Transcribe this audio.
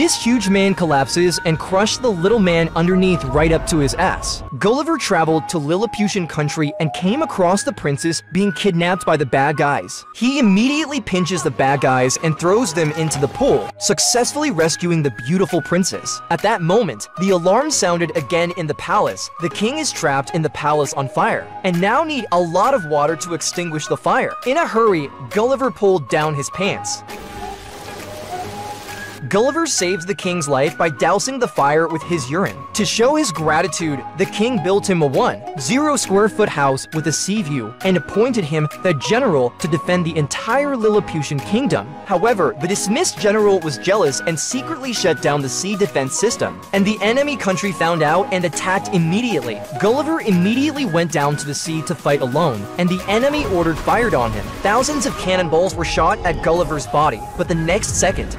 This huge man collapses and crushed the little man underneath right up to his ass. Gulliver traveled to Lilliputian country and came across the princess being kidnapped by the bad guys. He immediately pinches the bad guys and throws them into the pool, successfully rescuing the beautiful princess. At that moment, the alarm sounded again in the palace. The king is trapped in the palace on fire, and now need a lot of water to extinguish the fire. In a hurry, Gulliver pulled down his pants. Gulliver saves the king's life by dousing the fire with his urine. To show his gratitude, the king built him a one, zero square foot house with a sea view and appointed him the general to defend the entire Lilliputian kingdom. However, the dismissed general was jealous and secretly shut down the sea defense system, and the enemy country found out and attacked immediately. Gulliver immediately went down to the sea to fight alone, and the enemy ordered fired on him. Thousands of cannonballs were shot at Gulliver's body, but the next second,